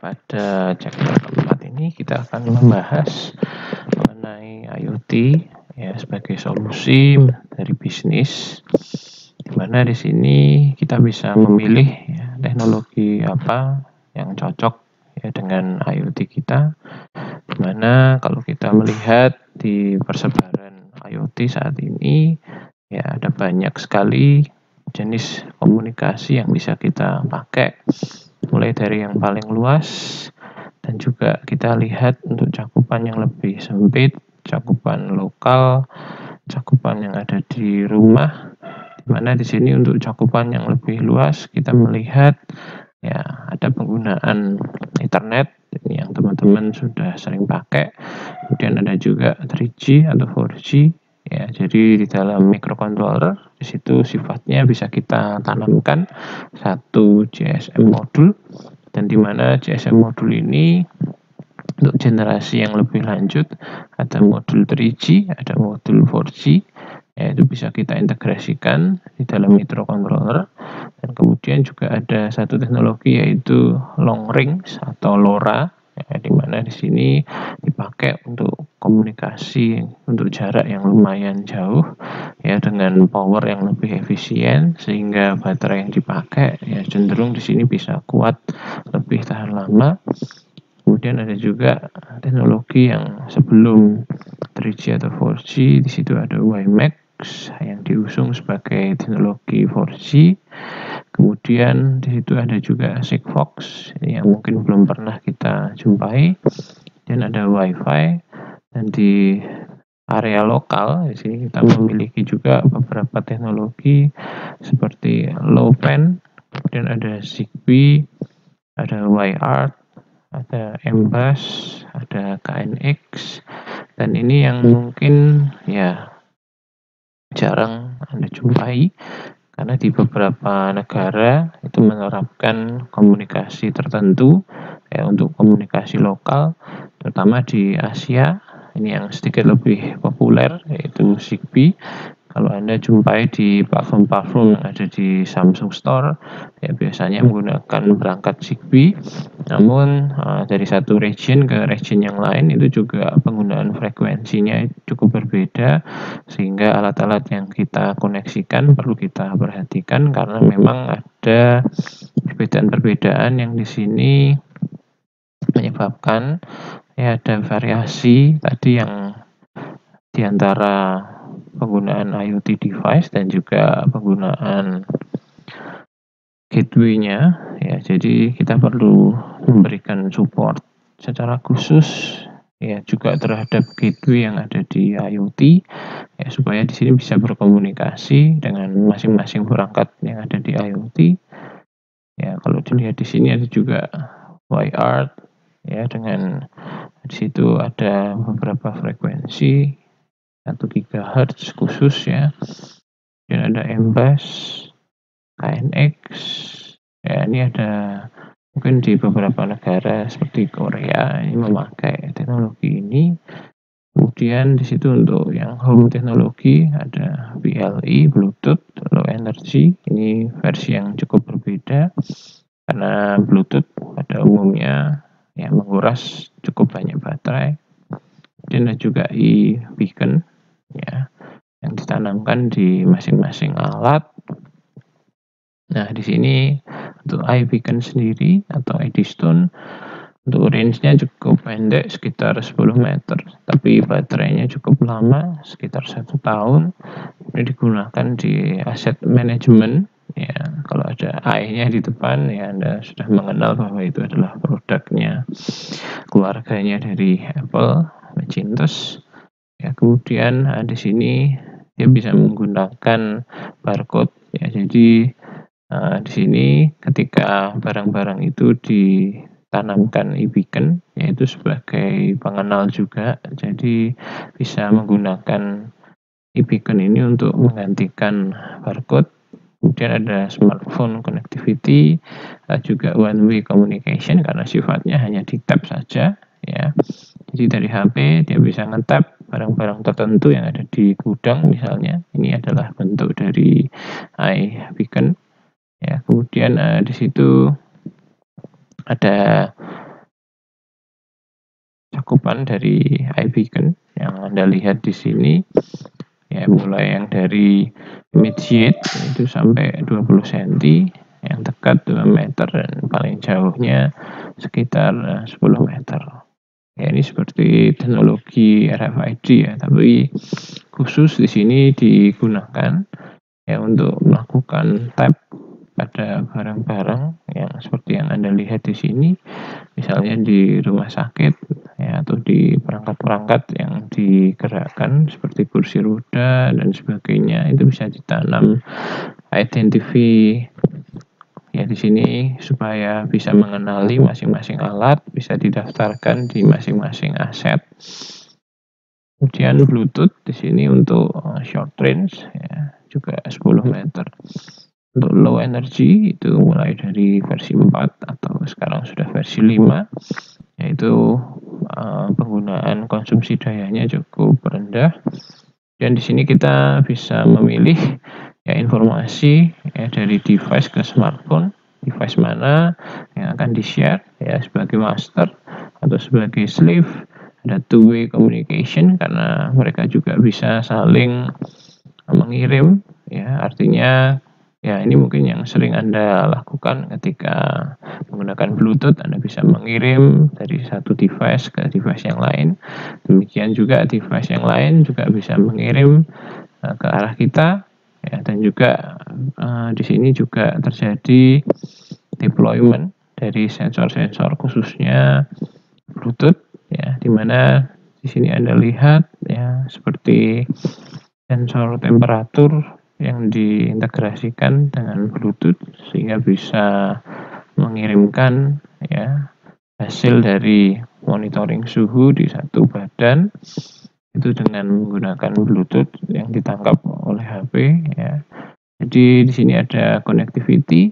Pada chapter keempat ini kita akan membahas mengenai IoT ya sebagai solusi dari bisnis di mana di sini kita bisa memilih ya, teknologi apa yang cocok ya dengan IoT kita. Di mana kalau kita melihat di persebaran IoT saat ini ya ada banyak sekali jenis komunikasi yang bisa kita pakai mulai dari yang paling luas dan juga kita lihat untuk cakupan yang lebih sempit, cakupan lokal, cakupan yang ada di rumah, di mana di sini untuk cakupan yang lebih luas kita melihat ya ada penggunaan internet yang teman-teman sudah sering pakai, kemudian ada juga 3G atau 4G ya jadi di dalam microcontroller di situ sifatnya bisa kita tanamkan satu GSM modul dan di mana GSM modul ini untuk generasi yang lebih lanjut ada modul 3G, ada modul 4G yaitu bisa kita integrasikan di dalam microcontroller dan kemudian juga ada satu teknologi yaitu long range atau LoRa ya, di mana di sini dipakai untuk komunikasi untuk jarak yang lumayan jauh ya dengan power yang lebih efisien sehingga baterai yang dipakai ya cenderung di sini bisa kuat lebih tahan lama. Kemudian ada juga teknologi yang sebelum 3G atau 4G di situ ada WiMAX yang diusung sebagai teknologi 4G kemudian di situ ada juga Sigfox yang mungkin belum pernah kita jumpai. Dan ada WiFi. Dan di area lokal di sini kita memiliki juga beberapa teknologi seperti low pan kemudian ada Zigbee ada WiArt ada Mbus ada KNX dan ini yang mungkin ya jarang Anda jumpai karena di beberapa negara itu menerapkan komunikasi tertentu ya untuk komunikasi lokal terutama di Asia. Ini yang sedikit lebih populer yaitu Zigbee kalau Anda jumpai di platform-platform yang ada di Samsung Store ya biasanya menggunakan perangkat Zigbee. Namun uh, dari satu region ke region yang lain itu juga penggunaan frekuensinya cukup berbeda sehingga alat-alat yang kita koneksikan perlu kita perhatikan karena memang ada perbedaan-perbedaan yang di sini menyebabkan ya ada variasi tadi yang di antara penggunaan IoT device dan juga penggunaan gateway-nya. Ya jadi kita perlu memberikan support secara khusus ya juga terhadap gateway yang ada di IoT ya supaya di sini bisa berkomunikasi dengan masing-masing perangkat yang ada di IoT ya kalau dilihat di sini ada juga WiArt ya dengan di situ ada beberapa frekuensi 1 GHz khusus ya. Dan ada Mbus KNX ya ini ada mungkin di beberapa negara seperti Korea ini memakai teknologi ini. Kemudian di situ untuk yang home teknologi ada BLE Bluetooth Low Energy. Ini versi yang cukup berbeda karena Bluetooth pada umumnya ya menguras cukup banyak baterai. Dan ada juga e-beacon ya yang ditanamkan di masing-masing alat. Nah, di sini untuk iBeacon sendiri atau Eddystone untuk range-nya cukup pendek sekitar 10 meter, tapi baterainya cukup lama sekitar satu tahun. Ini digunakan di aset manajemen ya kalau ada I-nya di depan ya Anda sudah mengenal bahwa itu adalah produknya keluarganya dari Apple Macintosh ya kemudian uh, di sini dia bisa menggunakan barcode. Ya jadi uh, di sini ketika barang-barang itu ditanamkan e-beacon yaitu sebagai pengenal juga. Jadi bisa menggunakan e-beacon ini untuk menggantikan barcode. Kemudian ada smartphone connectivity juga one way communication karena sifatnya hanya di tap saja ya. Jadi dari HP dia bisa ngetap barang-barang tertentu yang ada di gudang misalnya. Ini adalah bentuk dari iBeacon. Ya, kemudian uh, di situ ada cakupan dari iBeacon yang Anda lihat di sini ya mulai yang dari immediate itu sampai 20 cm yang dekat 2 meter dan paling jauhnya sekitar 10 meter ya ini seperti teknologi RFID ya tapi khusus di sini digunakan ya untuk melakukan tap pada barang-barang yang seperti yang Anda lihat di sini. Misalnya di rumah sakit ya atau di perangkat-perangkat yang digerakkan seperti kursi roda dan sebagainya itu bisa ditanam identifi ya di sini supaya bisa mengenali masing-masing alat bisa didaftarkan di masing-masing aset. Kemudian bluetooth di sini untuk eh, short range ya juga 10 meter. Untuk low energy itu mulai dari versi 4 atau sekarang sudah versi 5 yaitu uh, penggunaan konsumsi dayanya cukup rendah. Dan di sini kita bisa memilih ya informasi ya dari device ke smartphone device mana yang akan di-share ya sebagai master atau sebagai slave ada two way communication karena mereka juga bisa saling mengirim ya artinya Ya, ini mungkin yang sering Anda lakukan ketika menggunakan Bluetooth, Anda bisa mengirim dari satu device ke device yang lain. Demikian juga device yang lain juga bisa mengirim uh, ke arah kita ya dan juga uh, di sini juga terjadi deployment dari sensor-sensor khususnya Bluetooth ya di mana di sini Anda lihat ya seperti sensor temperatur yang diintegrasikan dengan Bluetooth sehingga bisa mengirimkan ya hasil dari monitoring suhu di satu badan itu dengan menggunakan Bluetooth yang ditangkap oleh HP ya. Jadi di sini ada connectivity.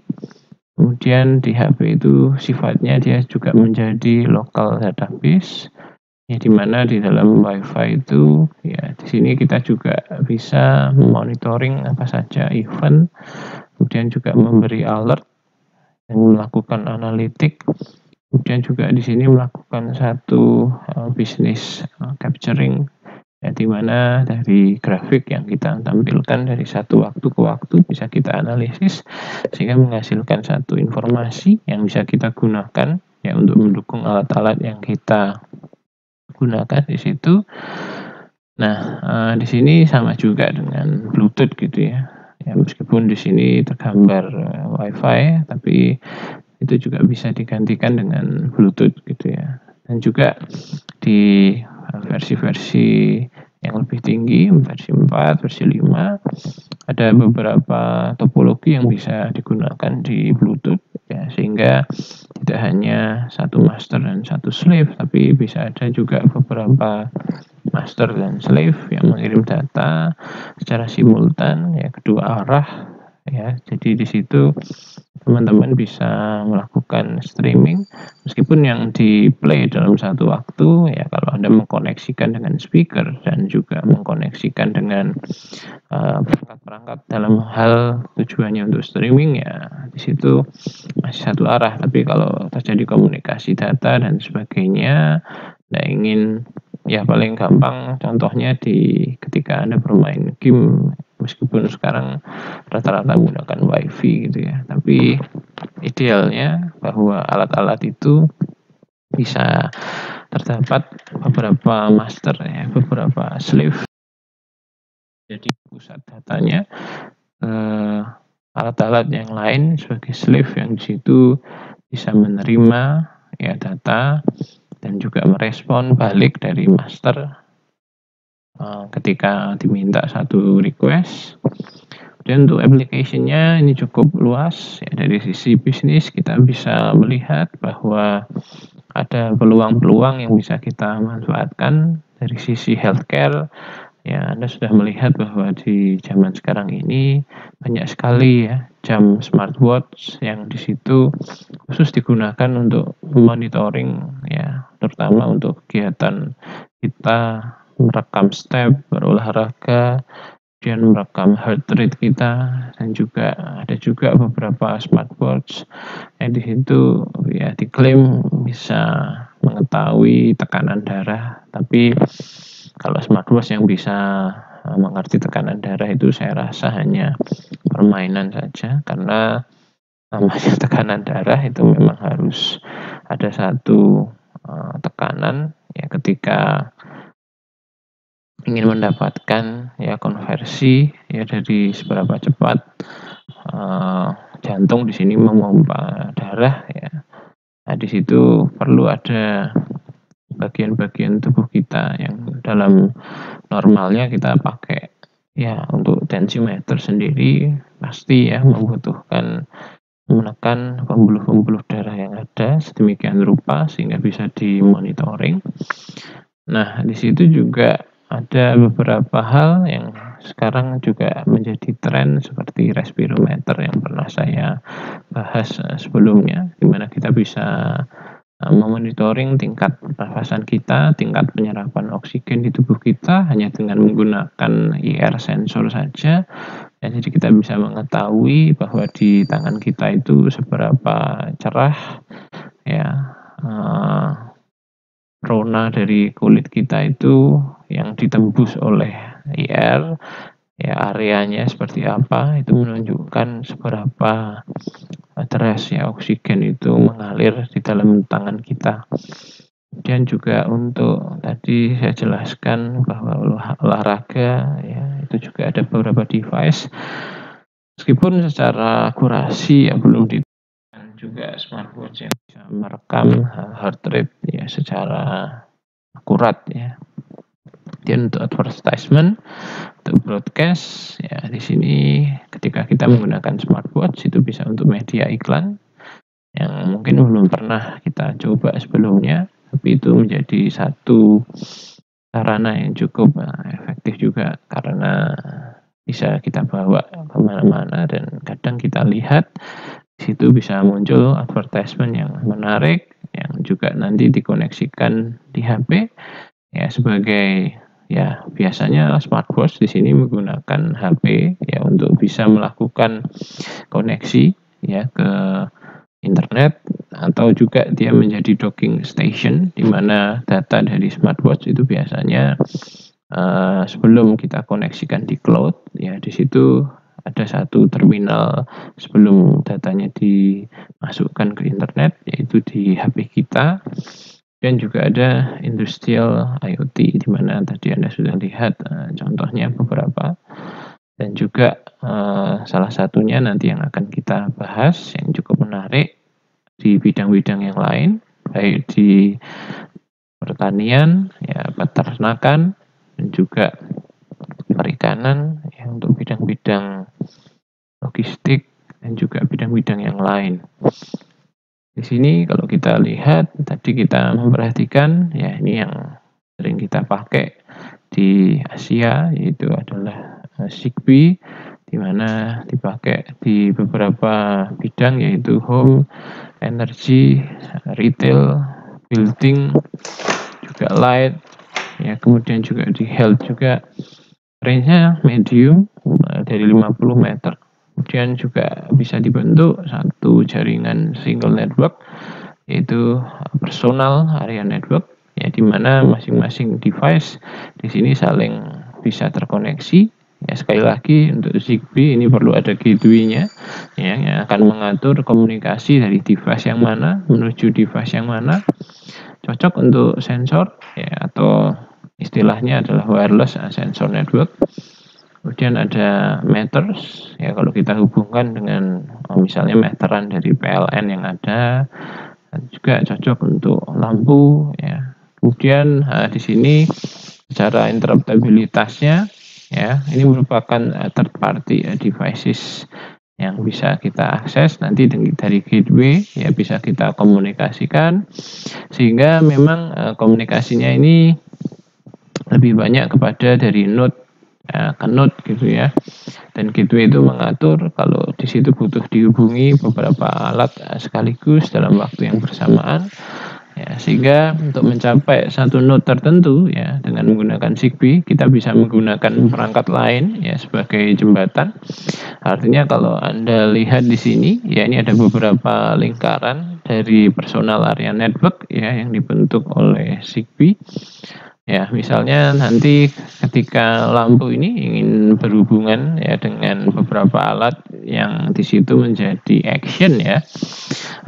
Kemudian di HP itu sifatnya dia juga menjadi local database ya di mana di dalam WiFi itu ya di sini kita juga bisa monitoring apa saja event kemudian juga memberi alert dan melakukan analitik kemudian juga di sini melakukan satu uh, bisnis uh, capturing ya di mana dari grafik yang kita tampilkan dari satu waktu ke waktu bisa kita analisis sehingga menghasilkan satu informasi yang bisa kita gunakan ya untuk mendukung alat-alat yang kita gunakan di situ. Nah, uh, di sini sama juga dengan Bluetooth gitu ya. Ya meskipun di sini tergambar uh, WiFi, tapi itu juga bisa digantikan dengan Bluetooth gitu ya. Dan juga di versi-versi yang lebih tinggi, versi 4, versi 5, ada beberapa topologi yang bisa digunakan di Bluetooth ya sehingga tidak hanya satu master dan satu slave tapi bisa ada juga beberapa master dan slave yang mengirim data secara simultan ya kedua arah ya. Jadi di situ teman-teman bisa melakukan streaming meskipun yang di play dalam satu waktu ya kalau anda mengkoneksikan dengan speaker dan juga mengkoneksikan dengan uh, perangkat-perangkat dalam hal tujuannya untuk streaming ya di situ masih satu arah. Tapi kalau terjadi komunikasi data dan sebagainya anda ingin ya paling gampang contohnya di ketika anda bermain game meskipun sekarang rata-rata menggunakan wifi gitu ya. Tapi idealnya bahwa alat-alat itu bisa terdapat beberapa master ya beberapa slave. Jadi pusat datanya eh, alat-alat yang lain sebagai slave yang di situ bisa menerima ya data dan juga merespon balik dari master ketika diminta satu request. Dan untuk application-nya ini cukup luas ya dari sisi bisnis kita bisa melihat bahwa ada peluang-peluang yang bisa kita manfaatkan dari sisi healthcare ya Anda sudah melihat bahwa di zaman sekarang ini banyak sekali ya jam smartwatch yang di situ khusus digunakan untuk monitoring ya terutama untuk kegiatan kita merekam step berolahraga, kemudian merekam heart rate kita dan juga ada juga beberapa smartwatch yang di situ ya diklaim bisa mengetahui tekanan darah tapi kalau smartwatch yang bisa eh, mengerti tekanan darah itu saya rasa hanya permainan saja karena namanya tekanan darah itu memang harus ada satu uh, tekanan ya ketika ingin mendapatkan ya konversi ya dari seberapa cepat uh, jantung di sini memompa darah ya. Nah, di situ perlu ada bagian-bagian tubuh kita yang dalam normalnya kita pakai ya untuk tensiometer sendiri pasti ya membutuhkan menekan pembuluh-pembuluh darah yang ada sedemikian rupa sehingga bisa dimonitoring. Nah, di situ juga ada beberapa hal yang sekarang juga menjadi tren seperti respirometer yang pernah saya bahas eh, sebelumnya, di mana kita bisa eh, memonitoring tingkat pernafasan kita, tingkat penyerapan oksigen di tubuh kita hanya dengan menggunakan IR sensor saja. Ya, jadi kita bisa mengetahui bahwa di tangan kita itu seberapa cerah ya uh, rona dari kulit kita itu yang ditembus oleh IR ya areanya seperti apa itu menunjukkan seberapa deras ya oksigen itu mengalir di dalam tangan kita. Kemudian juga untuk tadi saya jelaskan bahwa olahraga ya itu juga ada beberapa device meskipun secara akurasi ya belum di juga smartwatch yang bisa merekam heart rate ya secara akurat ya. Kemudian untuk advertisement, untuk broadcast ya di sini ketika kita menggunakan smartwatch itu bisa untuk media iklan yang mungkin belum pernah kita coba sebelumnya, tapi itu menjadi satu sarana yang cukup uh, efektif juga karena bisa kita bawa ke mana-mana dan kadang kita lihat situ bisa muncul advertisement yang menarik yang juga nanti dikoneksikan di HP ya sebagai ya biasanya smartwatch di sini menggunakan HP ya untuk bisa melakukan koneksi ya ke internet atau juga dia menjadi docking station di mana data dari smartwatch itu biasanya uh, sebelum kita koneksikan di cloud ya di situ ada satu terminal sebelum datanya dimasukkan ke internet yaitu di HP kita. Dan juga ada industrial IoT di mana tadi Anda sudah lihat uh, contohnya beberapa. Dan juga uh, salah satunya nanti yang akan kita bahas yang cukup menarik di bidang-bidang yang lain baik di pertanian ya peternakan dan juga perikanan untuk bidang-bidang logistik dan juga bidang-bidang yang lain. Di sini kalau kita lihat tadi kita memperhatikan ya ini yang sering kita pakai di Asia yaitu adalah eh, Zigbee di mana dipakai di beberapa bidang yaitu home, energy, retail, building, juga light, ya kemudian juga di health juga range-nya medium eh, dari 50 meter. Kemudian juga bisa dibentuk satu jaringan single network yaitu personal area network ya di mana masing-masing device di sini saling bisa terkoneksi Ya, sekali lagi untuk Zigbee ini perlu ada gateway-nya ya, yang akan mengatur komunikasi dari device yang mana menuju device yang mana. Cocok untuk sensor ya atau istilahnya adalah wireless sensor network. Kemudian ada meters ya kalau kita hubungkan dengan oh, misalnya meteran dari PLN yang ada dan juga cocok untuk lampu ya. Kemudian nah, di sini secara interruptibilitasnya ya ini merupakan uh, third party uh, devices yang bisa kita akses nanti dari gateway ya bisa kita komunikasikan sehingga memang komunikasinya ini lebih banyak kepada dari node uh, ke node gitu ya. Dan gateway itu mengatur kalau di situ butuh dihubungi beberapa alat uh, sekaligus dalam waktu yang bersamaan. Ya sehingga untuk mencapai satu node tertentu ya dengan menggunakan Zigbee kita bisa menggunakan perangkat lain ya sebagai jembatan. Artinya kalau anda lihat di sini ya ini ada beberapa lingkaran dari personal area network ya yang dibentuk oleh Zigbee Ya, misalnya nanti ketika lampu ini ingin berhubungan ya dengan beberapa alat yang di situ menjadi action ya.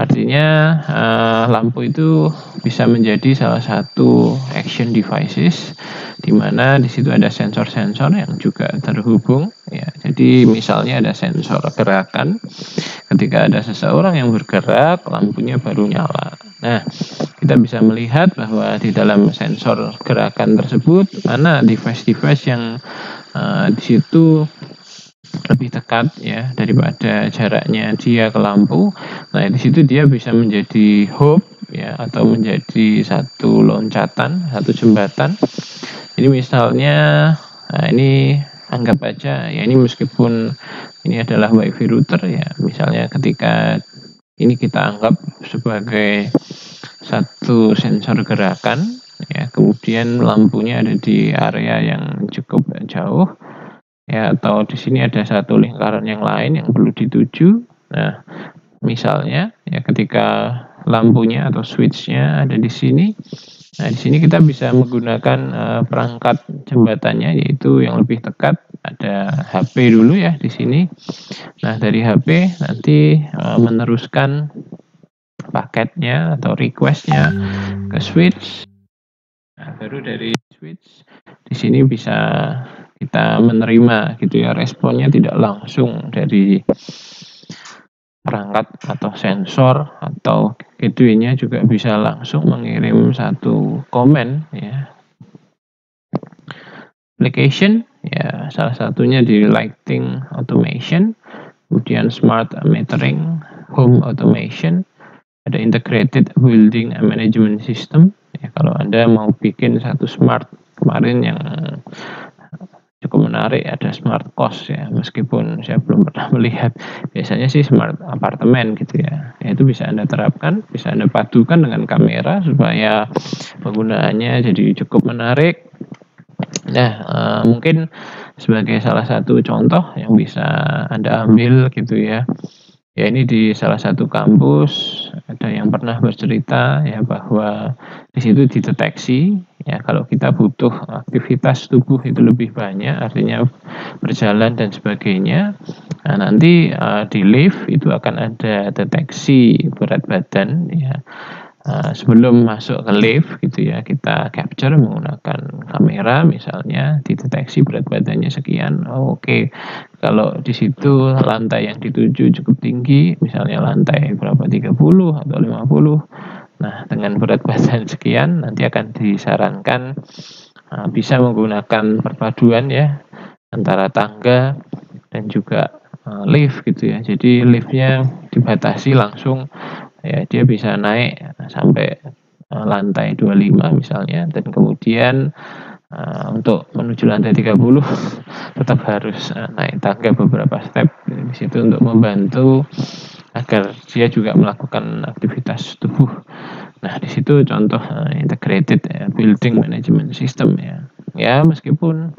Artinya uh, lampu itu bisa menjadi salah satu action devices di mana di situ ada sensor-sensor yang juga terhubung ya. Jadi misalnya ada sensor gerakan. Ketika ada seseorang yang bergerak, lampunya baru nyala. Nah, kita bisa melihat bahwa di dalam sensor gerakan tersebut mana device-device yang uh, di situ lebih dekat ya daripada jaraknya dia ke lampu. Nah, di situ dia bisa menjadi hub ya atau menjadi satu loncatan, satu jembatan. Jadi misalnya nah ini anggap aja ya ini meskipun ini adalah wifi router ya misalnya ketika ini kita anggap sebagai satu sensor gerakan ya. Kemudian lampunya ada di area yang cukup jauh ya atau di sini ada satu lingkaran yang lain yang perlu dituju. Nah misalnya ya ketika lampunya atau switchnya ada di sini nah di sini kita bisa menggunakan uh, perangkat jembatannya yaitu yang lebih dekat ada HP dulu ya di sini. Nah dari HP nanti uh, meneruskan paketnya atau requestnya ke switch. Nah, baru dari switch di sini bisa kita menerima gitu ya responnya tidak langsung dari perangkat atau sensor atau gateway-nya juga bisa langsung mengirim satu komen ya. Application ya salah satunya di lighting automation kemudian smart metering home automation ada integrated building management system. Ya kalau anda mau bikin satu smart kemarin yang cukup menarik ada smart cost ya. Meskipun saya belum pernah melihat biasanya sih smart apartemen gitu ya, ya itu bisa anda terapkan bisa anda padukan dengan kamera supaya penggunaannya jadi cukup menarik nah uh, mungkin sebagai salah satu contoh yang bisa anda ambil gitu ya. Ya ini di salah satu kampus ada yang pernah bercerita ya bahwa di situ dideteksi ya kalau kita butuh aktivitas tubuh itu lebih banyak artinya berjalan dan sebagainya nah, nanti uh, di lift itu akan ada deteksi berat badan ya Uh, sebelum masuk ke lift gitu ya kita capture menggunakan kamera misalnya dideteksi berat badannya sekian oh, oke okay. kalau di situ lantai yang dituju cukup tinggi misalnya lantai berapa 30 atau 50 nah dengan berat badan sekian nanti akan disarankan uh, bisa menggunakan perpaduan ya antara tangga dan juga uh, lift gitu ya jadi liftnya dibatasi langsung ya dia bisa naik sampai uh, lantai 25 misalnya dan kemudian uh, untuk menuju lantai 30 tetap harus uh, naik tangga beberapa step di situ untuk membantu agar dia juga melakukan aktivitas tubuh. Nah, di situ contoh uh, integrated uh, building management system ya. Ya, meskipun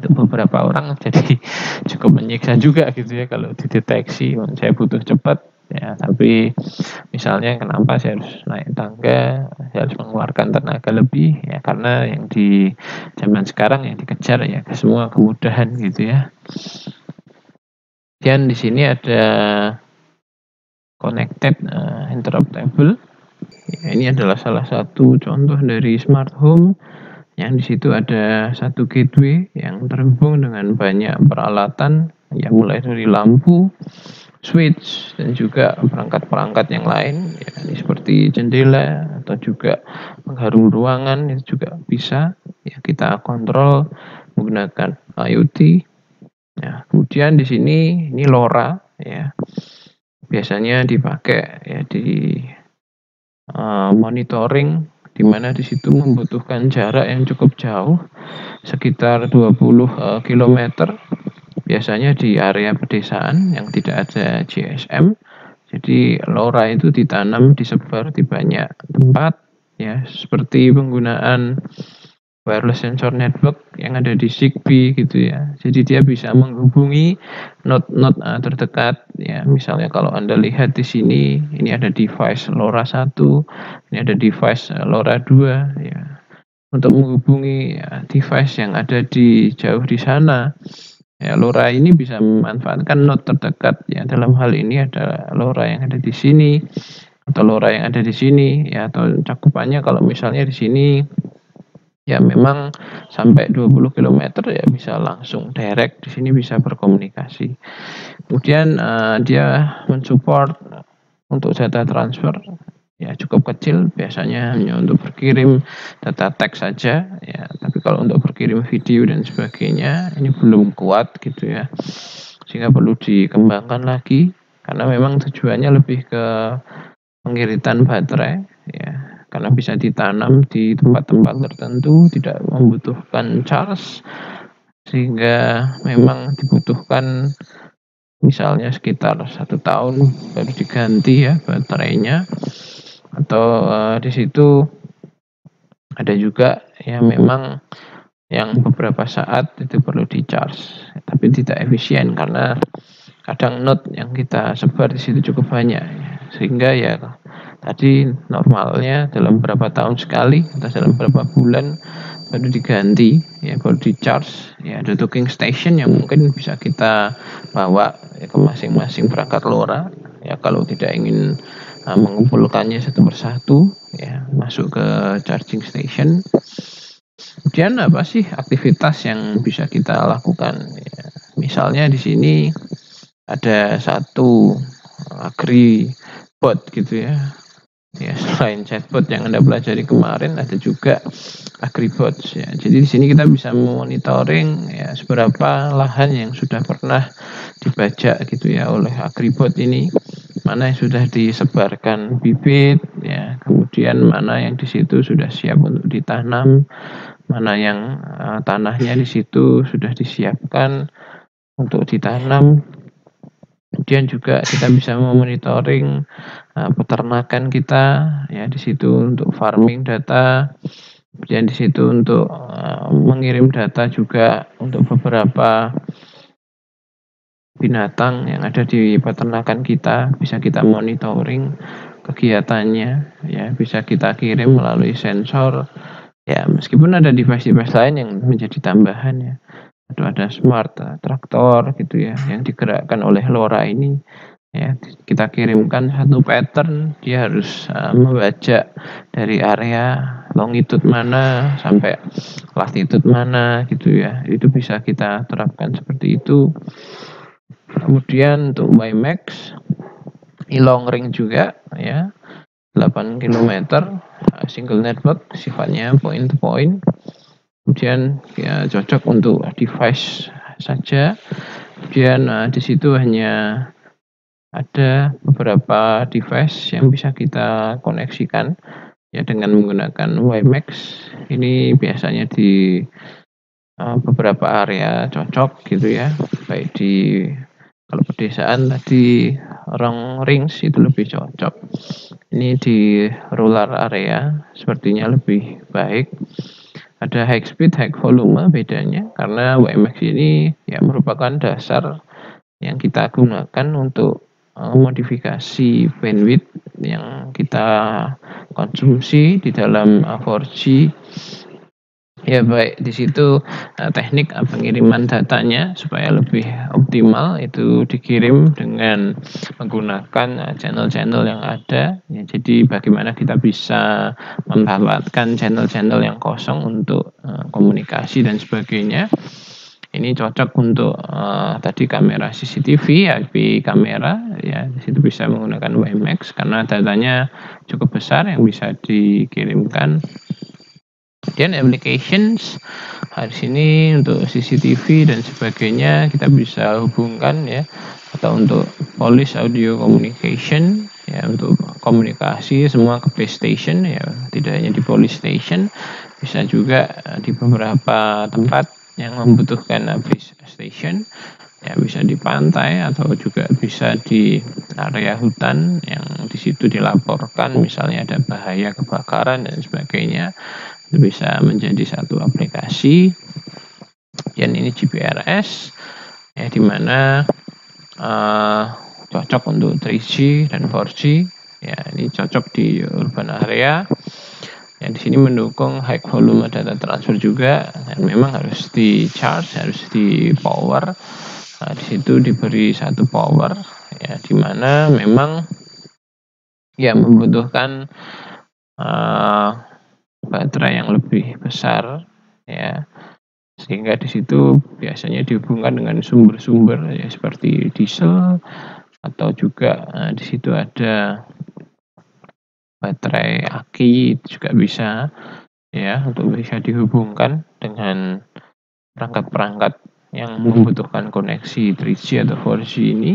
itu beberapa orang jadi cukup menyiksa juga gitu ya kalau dideteksi saya butuh cepat ya tapi misalnya kenapa saya harus naik tangga saya harus mengeluarkan tenaga lebih ya karena yang di zaman sekarang yang dikejar ya semua kemudahan gitu ya. Dan di sini ada connected uh, interruptible ya, ini adalah salah satu contoh dari smart home. Yang di situ ada satu gateway yang terhubung dengan banyak peralatan yang mulai dari lampu switch dan juga perangkat-perangkat yang lain ya, seperti jendela atau juga pengharum ruangan itu juga bisa ya kita kontrol menggunakan IoT. Ya kemudian di sini ini LoRa ya. Biasanya dipakai ya di uh, monitoring di mana di situ membutuhkan jarak yang cukup jauh sekitar 20 uh, km biasanya di area pedesaan yang tidak ada GSM. Jadi LoRa itu ditanam disebar di banyak tempat ya seperti penggunaan wireless sensor network yang ada di Zigbee gitu ya. Jadi dia bisa menghubungi node-node uh, terdekat ya. Misalnya kalau Anda lihat di sini ini ada device LoRa 1, ini ada device uh, LoRa 2 ya. Untuk menghubungi ya, device yang ada di jauh di sana. Ya, LoRa ini bisa memanfaatkan node terdekat ya. Dalam hal ini ada LoRa yang ada di sini atau LoRa yang ada di sini ya atau cakupannya kalau misalnya di sini ya memang sampai 20 km ya bisa langsung direct di sini bisa berkomunikasi. Kemudian uh, dia mensupport untuk data transfer ya cukup kecil biasanya hanya untuk berkirim data teks saja ya. Tapi kalau untuk berkirim video dan sebagainya ini belum kuat gitu ya. Sehingga perlu dikembangkan lagi karena memang tujuannya lebih ke pengiritan baterai ya. Karena bisa ditanam di tempat-tempat tertentu tidak membutuhkan charge sehingga memang dibutuhkan misalnya sekitar satu tahun baru diganti ya baterainya atau uh, di situ ada juga yang memang yang beberapa saat itu perlu di charge tapi tidak efisien karena kadang node yang kita sebar di situ cukup banyak ya. sehingga ya tadi normalnya dalam berapa tahun sekali atau dalam berapa bulan baru diganti ya baru di charge ya ada docking station yang mungkin bisa kita bawa ya, ke masing-masing perangkat LoRa ya kalau tidak ingin uh, mengumpulkannya satu persatu ya masuk ke charging station. Kemudian apa sih aktivitas yang bisa kita lakukan? Ya, misalnya di sini ada satu agri bot gitu ya. Ya selain chatbot yang anda pelajari kemarin ada juga agribots ya. Jadi di sini kita bisa monitoring ya seberapa lahan yang sudah pernah dibajak gitu ya oleh agribot ini mana yang sudah disebarkan bibit ya. Kemudian mana yang di situ sudah siap untuk ditanam mana yang uh, tanahnya di situ sudah disiapkan untuk ditanam. Kemudian juga kita bisa memonitoring uh, peternakan kita ya di situ untuk farming data. Kemudian di situ untuk uh, mengirim data juga untuk beberapa binatang yang ada di peternakan kita bisa kita monitoring kegiatannya ya bisa kita kirim melalui sensor. Ya meskipun ada device-device lain yang menjadi tambahan ya. Atau ada smart traktor gitu ya yang digerakkan oleh LoRa ini ya kita kirimkan satu pattern dia harus uh, membaca dari area longitude mana sampai latitude mana gitu ya. Itu bisa kita terapkan seperti itu kemudian untuk WiMAX long ring juga ya. 8 km single network sifatnya point to point. Kemudian ya cocok untuk device saja. Kemudian uh, di situ hanya ada beberapa device yang bisa kita koneksikan ya dengan menggunakan WiMAX ini biasanya di uh, beberapa area cocok gitu ya. Baik di kalau pedesaan tadi orang rings itu lebih cocok. Ini di rural area sepertinya lebih baik. Ada high speed, high volume bedanya karena WMX ini ya merupakan dasar yang kita gunakan untuk uh, modifikasi bandwidth yang kita konsumsi di dalam 4G Ya baik di situ uh, teknik uh, pengiriman datanya supaya lebih optimal itu dikirim dengan menggunakan uh, channel-channel yang ada. Ya, jadi bagaimana kita bisa memanfaatkan channel-channel yang kosong untuk komunikasi dan sebagainya. Ini cocok untuk uh, tadi kamera CCTV, IP kamera, ya di situ bisa menggunakan WiMAX karena datanya cukup besar yang bisa dikirimkan Kemudian applications di sini untuk CCTV dan sebagainya kita bisa hubungkan ya atau untuk police audio communication ya untuk komunikasi semua ke base station ya tidak hanya di police station bisa juga di beberapa tempat yang membutuhkan base station ya bisa di pantai atau juga bisa di area hutan yang di situ dilaporkan misalnya ada bahaya kebakaran dan sebagainya bisa menjadi satu aplikasi. Dan ini GPRS ya di mana uh, cocok untuk 3G dan 4G ya ini cocok di urban area. Yang di sini mendukung high volume data transfer juga. Dan memang harus di charge harus di power. Nah, di situ diberi satu power. Ya di mana memang ya membutuhkan uh, baterai yang lebih besar ya sehingga di situ biasanya dihubungkan dengan sumber-sumber ya seperti diesel atau juga nah, di situ ada baterai aki itu juga bisa ya untuk bisa dihubungkan dengan perangkat-perangkat yang membutuhkan koneksi 3G atau 4G ini.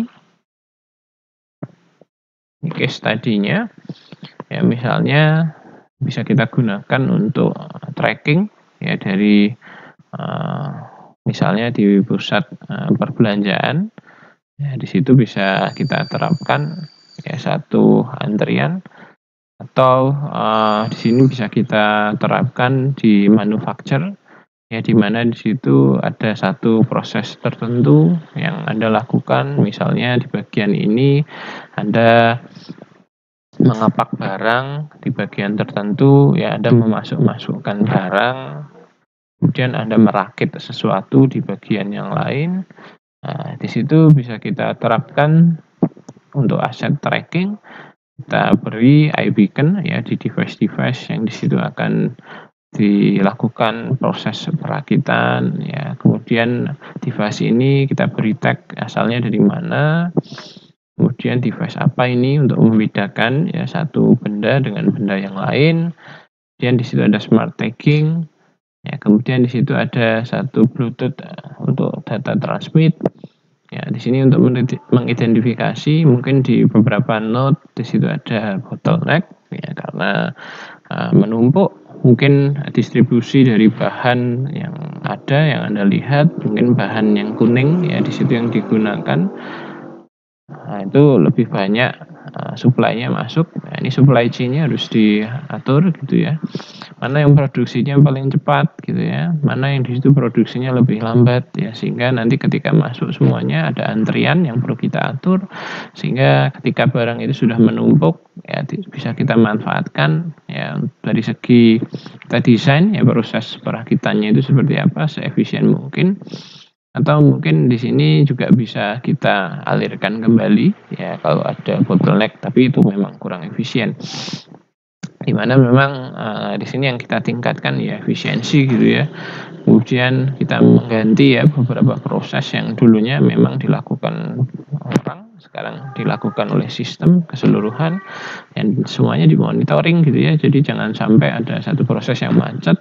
Ini case tadinya ya misalnya bisa kita gunakan untuk tracking ya dari uh, misalnya di pusat uh, perbelanjaan ya di situ bisa kita terapkan ya satu antrian atau uh, di sini bisa kita terapkan di manufacture ya di mana di situ ada satu proses tertentu yang Anda lakukan. Misalnya di bagian ini Anda mengapak barang di bagian tertentu ya Anda memasuk-masukkan barang. Kemudian Anda merakit sesuatu di bagian yang lain. Nah, di situ bisa kita terapkan untuk aset tracking. Kita beri iBeacon ya di device-device yang di situ akan dilakukan proses perakitan ya. Kemudian device ini kita beri tag asalnya dari mana kemudian device apa ini untuk membedakan ya satu benda dengan benda yang lain. Kemudian di situ ada smart tagging ya kemudian di situ ada satu bluetooth eh, untuk data transmit. Ya, di sini untuk mengidentifikasi mungkin di beberapa node di situ ada bottleneck ya karena uh, menumpuk. Mungkin distribusi dari bahan yang ada yang Anda lihat mungkin bahan yang kuning ya di situ yang digunakan Nah, itu lebih banyak uh, supply-nya masuk. Nah, ini supply chain-nya harus diatur gitu ya. Mana yang produksinya paling cepat gitu ya. Mana yang di situ produksinya lebih lambat ya sehingga nanti ketika masuk semuanya ada antrian yang perlu kita atur sehingga ketika barang itu sudah menumpuk ya bisa kita manfaatkan ya dari segi kita desain ya proses perakitannya itu seperti apa seefisien mungkin atau mungkin di sini juga bisa kita alirkan kembali ya kalau ada bottleneck tapi itu memang kurang efisien. Di mana memang uh, di sini yang kita tingkatkan ya efisiensi gitu ya. Kemudian kita mengganti ya beberapa proses yang dulunya memang dilakukan orang sekarang dilakukan oleh sistem keseluruhan dan semuanya dimonitoring gitu ya. Jadi jangan sampai ada satu proses yang macet.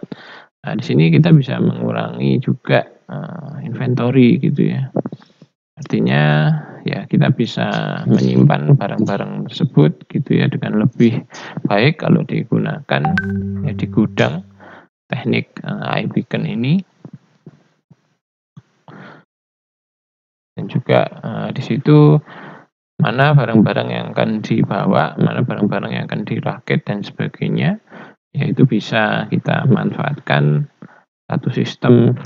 Nah, di sini kita bisa mengurangi juga uh, inventory gitu ya. Artinya ya kita bisa menyimpan barang-barang tersebut gitu ya dengan lebih baik kalau digunakan ya di gudang teknik uh, iBeacon ini. Dan juga uh, di situ mana barang-barang yang akan dibawa, mana barang-barang yang akan dirakit dan sebagainya yaitu bisa kita manfaatkan satu sistem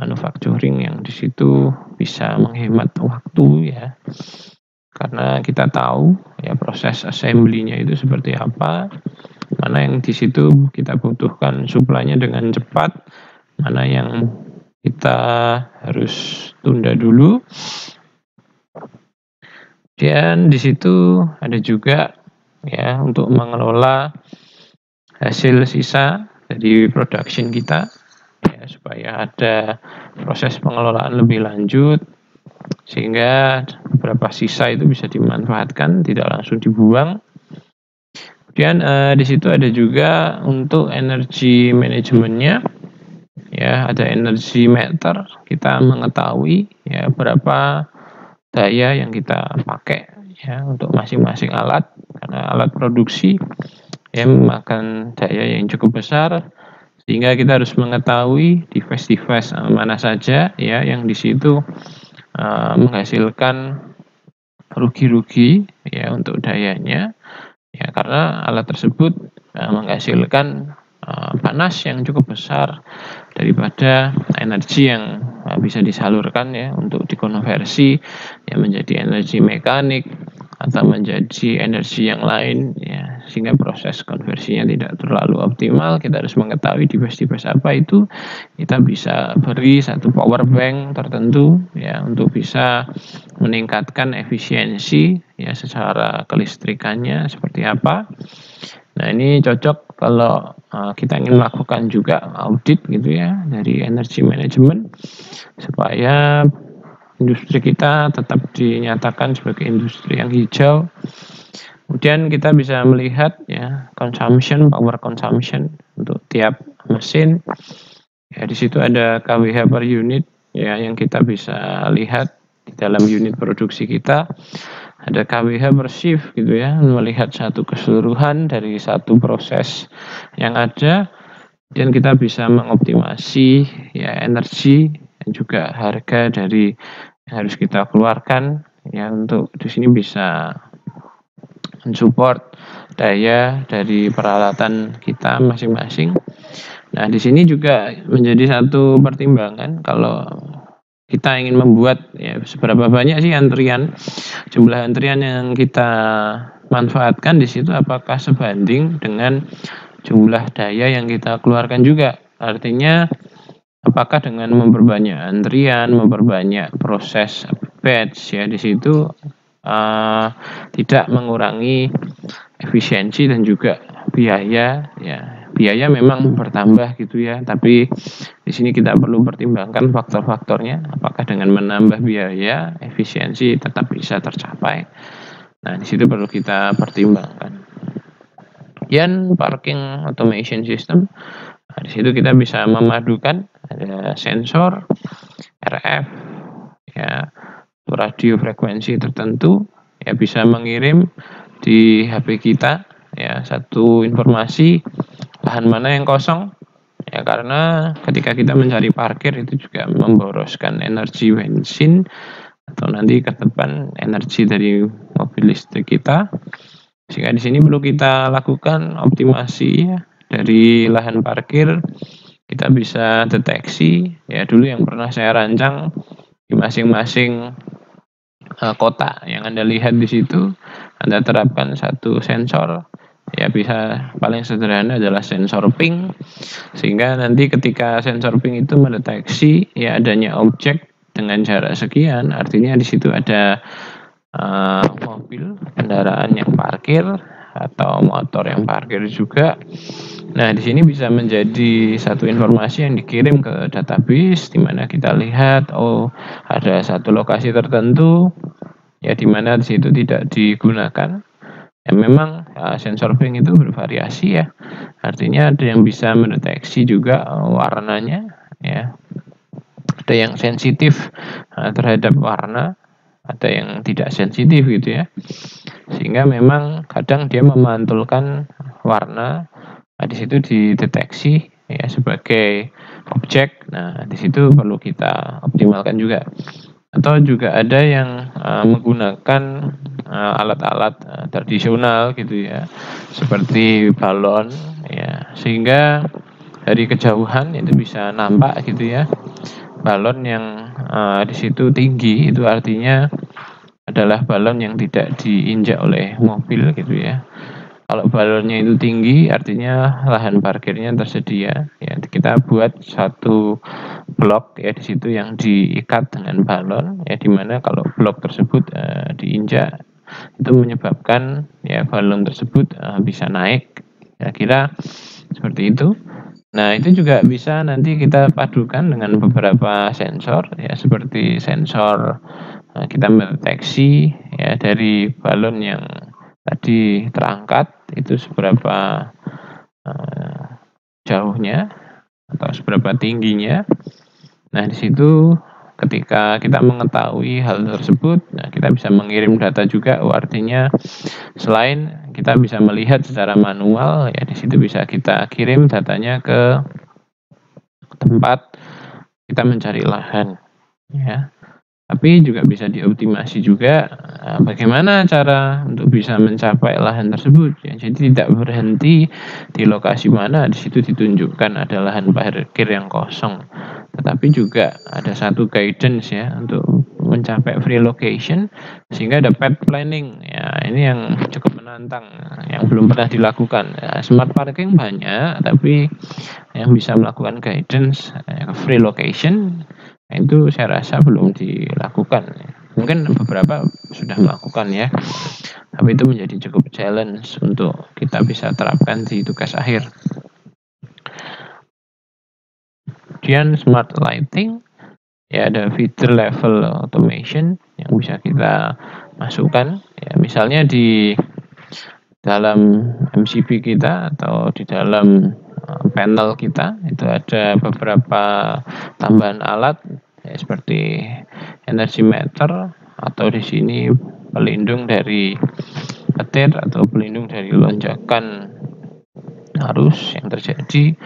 manufacturing yang di situ bisa menghemat waktu ya. Karena kita tahu ya proses assembly-nya itu seperti apa mana yang di situ kita butuhkan suplainya dengan cepat mana yang kita harus tunda dulu. Dan di situ ada juga ya untuk mengelola hasil sisa dari production kita ya supaya ada proses pengelolaan lebih lanjut sehingga beberapa sisa itu bisa dimanfaatkan tidak langsung dibuang. Kemudian eh, di situ ada juga untuk energi manajemennya. Ya ada energi meter kita mengetahui ya berapa daya yang kita pakai ya untuk masing-masing alat. Karena alat produksi ya memakan daya yang cukup besar sehingga kita harus mengetahui device-device eh, mana saja ya yang di situ uh, menghasilkan rugi-rugi ya untuk dayanya. Ya karena alat tersebut uh, menghasilkan uh, panas yang cukup besar daripada energi yang uh, bisa disalurkan ya untuk dikonversi ya menjadi energi mekanik atau menjadi energi yang lain ya sehingga proses konversinya tidak terlalu optimal kita harus mengetahui device-device apa itu kita bisa beri satu power bank tertentu ya untuk bisa meningkatkan efisiensi ya secara kelistrikannya seperti apa nah ini cocok kalau uh, kita ingin melakukan juga audit gitu ya dari energy management supaya industri kita tetap dinyatakan sebagai industri yang hijau. Kemudian kita bisa melihat ya consumption, power consumption untuk tiap mesin. Ya di situ ada KWH per unit ya yang kita bisa lihat di dalam unit produksi kita. Ada KWH per shift gitu ya, melihat satu keseluruhan dari satu proses yang ada dan kita bisa mengoptimasi ya energi dan juga harga dari harus kita keluarkan ya untuk di sini bisa mensupport daya dari peralatan kita masing-masing. Nah, di sini juga menjadi satu pertimbangan kalau kita ingin membuat ya seberapa banyak sih antrian jumlah antrian yang kita manfaatkan di situ apakah sebanding dengan jumlah daya yang kita keluarkan juga. Artinya apakah dengan memperbanyak antrian, memperbanyak proses batch ya di situ uh, tidak mengurangi efisiensi dan juga biaya. Ya biaya memang bertambah gitu ya tapi di sini kita perlu pertimbangkan faktor-faktornya. Apakah dengan menambah biaya efisiensi tetap bisa tercapai? Nah di situ perlu kita pertimbangkan. Kemudian parking automation system nah, di situ kita bisa memadukan ada sensor RF ya radio frekuensi tertentu ya bisa mengirim di HP kita ya satu informasi lahan mana yang kosong ya karena ketika kita mencari parkir itu juga memboroskan energi bensin atau nanti ke depan energi dari mobil listrik kita. Sehingga di sini perlu kita lakukan optimasi ya dari lahan parkir. Kita bisa deteksi ya dulu yang pernah saya rancang di masing-masing uh, kota. Yang Anda lihat di situ Anda terapkan satu sensor. Ya bisa paling sederhana adalah sensor ping. Sehingga nanti ketika sensor ping itu mendeteksi ya adanya objek dengan jarak sekian artinya di situ ada uh, mobil kendaraan yang parkir atau motor yang parkir juga. Nah, di sini bisa menjadi satu informasi yang dikirim ke database di mana kita lihat oh ada satu lokasi tertentu ya di mana di situ tidak digunakan. Ya memang ya, sensor ping itu bervariasi ya. Artinya ada yang bisa mendeteksi juga oh, warnanya ya. Ada yang sensitif uh, terhadap warna ada yang tidak sensitif gitu ya. Sehingga memang kadang dia memantulkan warna. Nah, di situ dideteksi ya sebagai objek. Nah di situ perlu kita optimalkan juga. Atau juga ada yang uh, menggunakan uh, alat-alat uh, tradisional gitu ya. Seperti balon ya. Sehingga dari kejauhan itu bisa nampak gitu ya. Balon yang uh, di situ tinggi itu artinya adalah balon yang tidak diinjak oleh mobil gitu ya. Kalau balonnya itu tinggi artinya lahan parkirnya tersedia ya. Kita buat satu blok ya di situ yang diikat dengan balon ya di mana kalau blok tersebut uh, diinjak itu menyebabkan ya balon tersebut uh, bisa naik. Kira-kira seperti itu Nah, itu juga bisa nanti kita padukan dengan beberapa sensor ya seperti sensor eh, kita mendeteksi ya dari balon yang tadi terangkat itu seberapa uh, jauhnya atau seberapa tingginya. Nah, di situ ketika kita mengetahui hal tersebut, nah kita bisa mengirim data juga. Oh, artinya selain kita bisa melihat secara manual, ya di situ bisa kita kirim datanya ke tempat kita mencari lahan, ya. Tapi juga bisa dioptimasi juga uh, bagaimana cara untuk bisa mencapai lahan tersebut. Ya jadi tidak berhenti di lokasi mana di situ ditunjukkan ada lahan parkir yang kosong. Tetapi juga ada satu guidance ya untuk mencapai free location sehingga ada path planning. Ya ini yang cukup menantang yang belum pernah dilakukan. Ya, smart parking banyak tapi yang bisa melakukan guidance ya, free location itu saya rasa belum dilakukan. Mungkin beberapa sudah melakukan ya. Tapi itu menjadi cukup challenge untuk kita bisa terapkan di tugas akhir. Kemudian smart lighting. Ya ada feature level automation yang bisa kita masukkan. Ya misalnya di dalam MCB kita atau di dalam panel kita. Itu ada beberapa tambahan alat ya, seperti energy meter atau di sini pelindung dari petir atau pelindung dari lonjakan arus yang terjadi.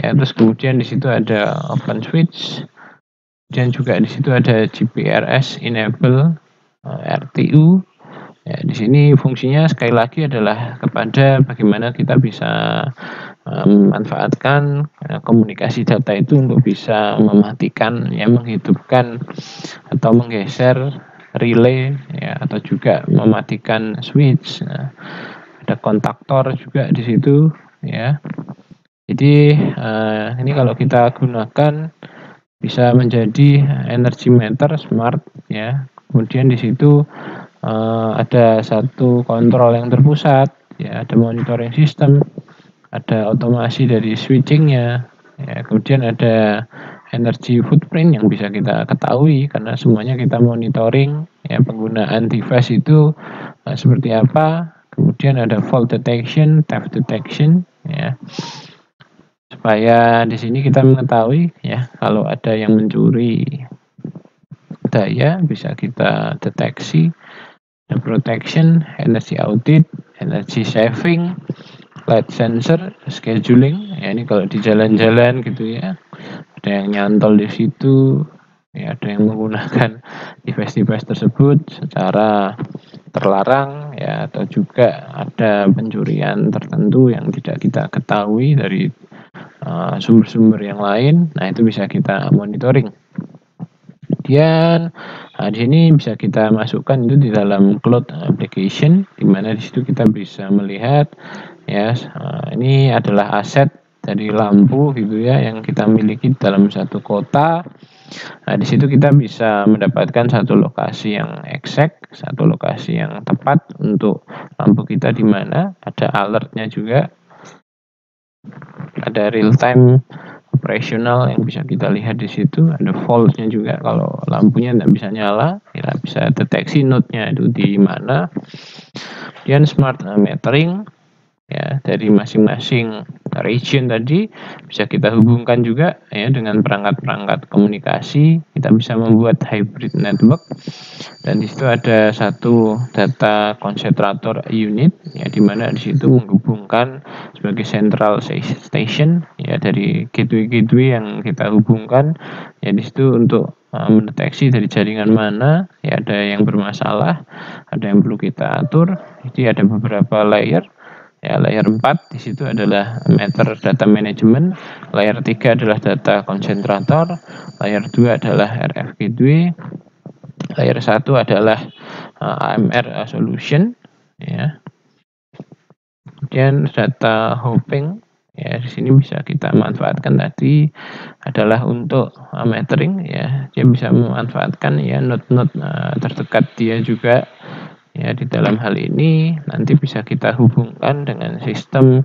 Ya terus kemudian di situ ada open switch. Dan juga di situ ada GPRS enable eh, RTU ya di sini fungsinya sekali lagi adalah kepada bagaimana kita bisa memanfaatkan ya, komunikasi data itu untuk bisa mematikan ya menghidupkan atau menggeser relay ya atau juga mematikan switch. Nah, ada kontaktor juga di situ ya. Jadi uh, ini kalau kita gunakan bisa menjadi energy meter smart ya. Kemudian di situ uh, ada satu kontrol yang terpusat ya ada monitoring system ada otomasi dari switchingnya. Ya, kemudian ada energy footprint yang bisa kita ketahui karena semuanya kita monitoring ya penggunaan device itu uh, seperti apa. Kemudian ada fault detection theft detection ya. Supaya di sini kita mengetahui ya kalau ada yang mencuri daya bisa kita deteksi. Protection energy audit energy saving light sensor scheduling. Ya ini kalau di jalan-jalan gitu ya ada yang nyantol di situ ya ada yang menggunakan device-device tersebut secara terlarang ya atau juga ada pencurian tertentu yang tidak kita ketahui dari uh, sumber-sumber uh, yang lain. Nah itu bisa kita monitoring. Kemudian nah, di sini bisa kita masukkan itu di dalam cloud application di mana di situ kita bisa melihat ya uh, ini adalah aset dari lampu gitu ya yang kita miliki dalam satu kota. Nah di situ kita bisa mendapatkan satu lokasi yang exact satu lokasi yang tepat untuk lampu kita di mana. Ada alertnya juga. Ada real time operasional yang bisa kita lihat di situ. Ada faultnya juga. Kalau lampunya tidak bisa nyala kita bisa deteksi node-nya itu di mana. Kemudian smart metering ya dari masing-masing region tadi bisa kita hubungkan juga ya dengan perangkat-perangkat komunikasi. Kita bisa membuat hybrid network. Dan di situ ada satu data konsentrator unit ya di mana di situ menghubungkan sebagai central station ya dari gateway-gateway yang kita hubungkan. Ya di situ untuk uh, mendeteksi dari jaringan mana ya ada yang bermasalah ada yang perlu kita atur. Jadi ada beberapa layer Ya, layer 4 di situ adalah meter data management, layer 3 adalah data konsentrator, layer 2 adalah RF gateway, layer 1 adalah uh, AMR solution ya. Kemudian data hopping ya di sini bisa kita manfaatkan tadi adalah untuk uh, metering ya. Dia bisa memanfaatkan ya node-node uh, terdekat dia juga ya di dalam hal ini nanti bisa kita hubungkan dengan sistem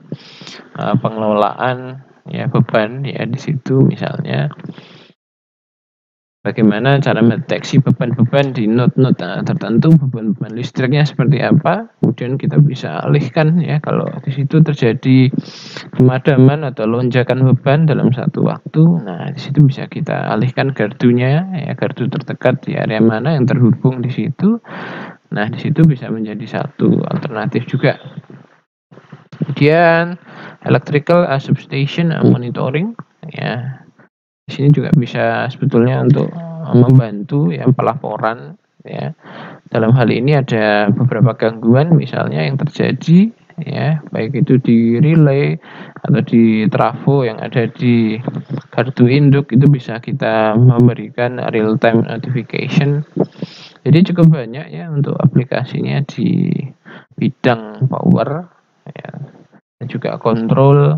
uh, pengelolaan ya beban ya di situ misalnya. Bagaimana cara mendeteksi beban-beban di node-node uh, tertentu beban-beban listriknya seperti apa kemudian kita bisa alihkan ya kalau di situ terjadi pemadaman atau lonjakan beban dalam satu waktu. Nah di situ bisa kita alihkan gardunya ya gardu terdekat di area mana yang terhubung di situ Nah, di situ bisa menjadi satu alternatif juga. Kemudian electrical substation monitoring ya. di sini juga bisa sebetulnya untuk membantu ya pelaporan ya dalam hal ini ada beberapa gangguan misalnya yang terjadi ya baik itu di relay atau di trafo yang ada di kartu induk itu bisa kita memberikan real time notification jadi cukup banyak ya untuk aplikasinya di bidang power ya. Dan juga kontrol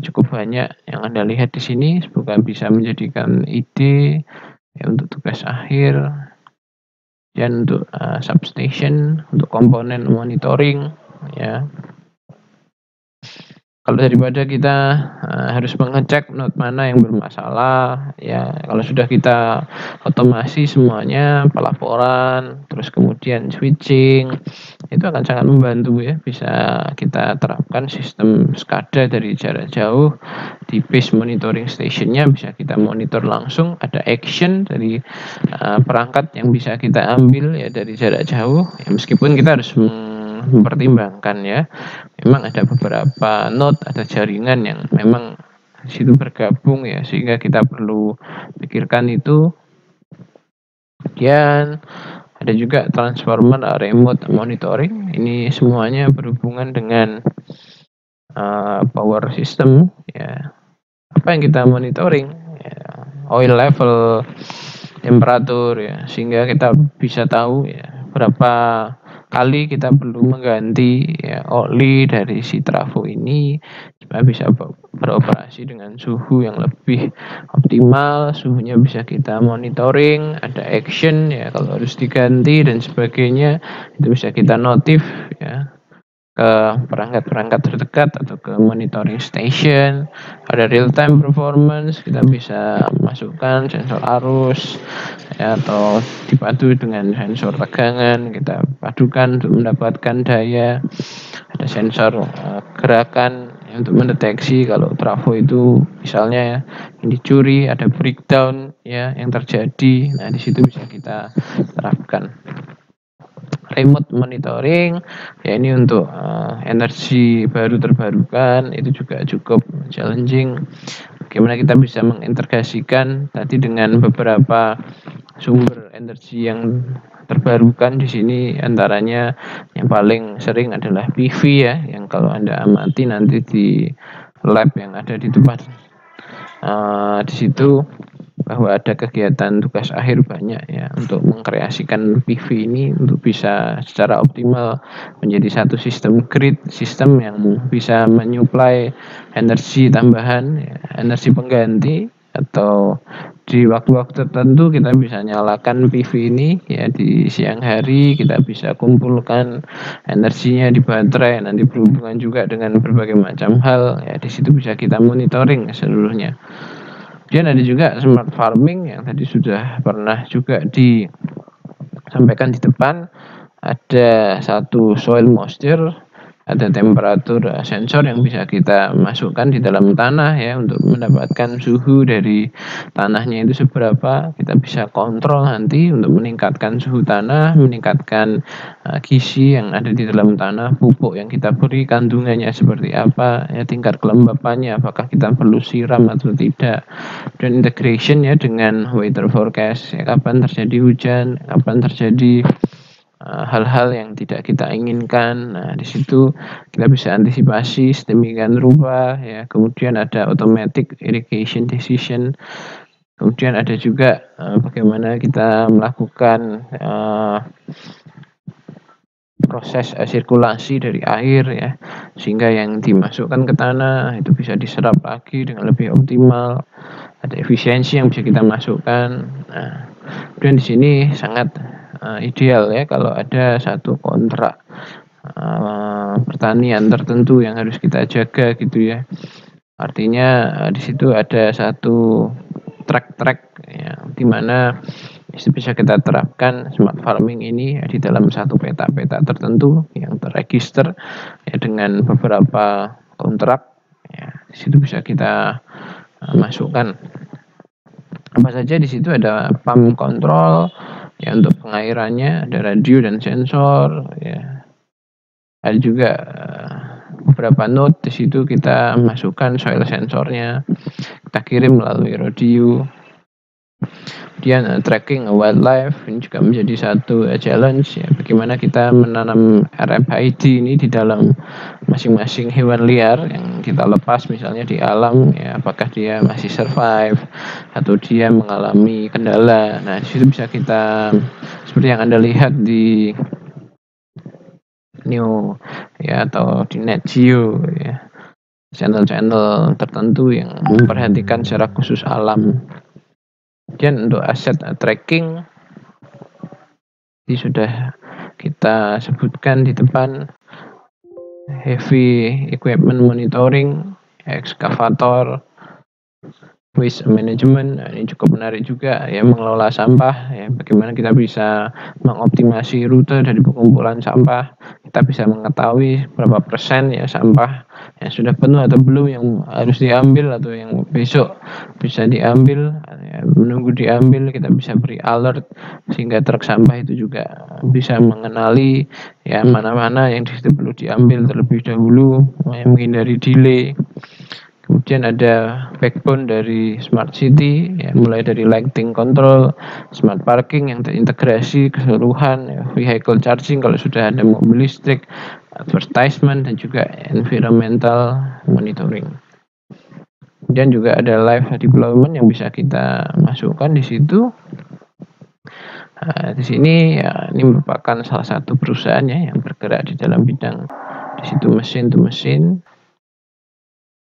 cukup banyak yang anda lihat di sini. Semoga bisa menjadikan ide ya, untuk tugas akhir. Dan untuk uh, substation untuk komponen monitoring ya kalau daripada kita uh, harus mengecek node mana yang bermasalah ya kalau sudah kita otomasi semuanya pelaporan terus kemudian switching itu akan sangat membantu ya bisa kita terapkan sistem SCADA dari jarak jauh di base monitoring stationnya bisa kita monitor langsung ada action dari uh, perangkat yang bisa kita ambil ya dari jarak jauh ya meskipun kita harus mempertimbangkan ya. Memang ada beberapa node ada jaringan yang memang situ bergabung ya sehingga kita perlu pikirkan itu. Kemudian ada juga transformer remote monitoring. Ini semuanya berhubungan dengan uh, power system ya. Apa yang kita monitoring? Ya, oil level temperatur ya sehingga kita bisa tahu ya berapa kali kita perlu mengganti ya, oli dari si trafo ini supaya bisa beroperasi dengan suhu yang lebih optimal suhunya bisa kita monitoring ada action ya kalau harus diganti dan sebagainya itu bisa kita notif ya ke perangkat-perangkat terdekat atau ke monitoring station. Ada real time performance kita bisa masukkan sensor arus ya, atau dipadu dengan sensor tegangan kita padukan untuk mendapatkan daya. Ada sensor uh, gerakan ya, untuk mendeteksi kalau trafo itu misalnya ya yang dicuri ada breakdown ya yang terjadi. Nah di situ bisa kita terapkan remote monitoring ya ini untuk uh, energi baru terbarukan itu juga cukup challenging. Bagaimana kita bisa mengintegrasikan tadi dengan beberapa sumber energi yang terbarukan di sini antaranya yang paling sering adalah PV ya yang kalau anda amati nanti di lab yang ada di tempat uh, di situ bahwa ada kegiatan tugas akhir banyak ya untuk mengkreasikan PV ini untuk bisa secara optimal menjadi satu sistem grid sistem yang bisa menyuplai energi tambahan ya, energi pengganti atau di waktu-waktu tertentu kita bisa nyalakan PV ini ya di siang hari kita bisa kumpulkan energinya di baterai nanti berhubungan juga dengan berbagai macam hal ya di situ bisa kita monitoring seluruhnya Kemudian ada juga smart farming yang tadi sudah pernah juga disampaikan di depan. Ada satu soil moisture ada temperatur eh, sensor yang bisa kita masukkan di dalam tanah ya untuk mendapatkan suhu dari tanahnya itu seberapa. Kita bisa kontrol nanti untuk meningkatkan suhu tanah meningkatkan uh, gizi yang ada di dalam tanah pupuk yang kita beri kandungannya seperti apa ya tingkat kelembapannya apakah kita perlu siram atau tidak. Dan integration ya dengan weather forecast ya kapan terjadi hujan kapan terjadi hal-hal yang tidak kita inginkan. Nah, di situ kita bisa antisipasi sedemikian rupa ya. Kemudian ada automatic irrigation decision. Kemudian ada juga uh, bagaimana kita melakukan uh, proses sirkulasi dari air ya sehingga yang dimasukkan ke tanah itu bisa diserap lagi dengan lebih optimal ada efisiensi yang bisa kita masukkan nah kemudian di sini sangat uh, ideal ya kalau ada satu kontrak uh, pertanian tertentu yang harus kita jaga gitu ya. Artinya uh, di situ ada satu track-track ya, di mana bisa kita terapkan smart farming ini ya, di dalam satu peta-peta tertentu yang terregister ya dengan beberapa kontrak ya di situ bisa kita uh, masukkan apa saja di situ ada pump control ya untuk pengairannya ada radio dan sensor ya. Ada juga uh, beberapa node di situ kita masukkan soil sensornya kita kirim melalui radio Kemudian uh, tracking wildlife ini juga menjadi satu uh, challenge ya. Bagaimana kita menanam RFID ini di dalam masing-masing hewan liar yang kita lepas misalnya di alam ya. Apakah dia masih survive atau dia mengalami kendala. Nah, di situ bisa kita seperti yang Anda lihat di New ya atau di Net Geo ya. Channel-channel tertentu yang memperhatikan secara khusus alam Kemudian untuk aset tracking ini sudah kita sebutkan di depan. Heavy equipment monitoring, ekskavator, waste management nah, ini cukup menarik juga ya mengelola sampah ya bagaimana kita bisa mengoptimasi rute dari pengumpulan sampah kita bisa mengetahui berapa persen ya sampah yang sudah penuh atau belum yang harus diambil atau yang besok bisa diambil ya, menunggu diambil kita bisa beri alert sehingga truk sampah itu juga bisa mengenali ya mana-mana yang di situ perlu diambil terlebih dahulu menghindari delay Kemudian ada backbone dari smart city, ya, mulai dari lighting control, smart parking yang terintegrasi keseluruhan, ya, vehicle charging kalau sudah ada mobil listrik, advertisement dan juga environmental monitoring. Kemudian juga ada live development yang bisa kita masukkan di situ. Nah, di sini ya, ini merupakan salah satu perusahaan ya yang bergerak di dalam bidang di situ mesin to mesin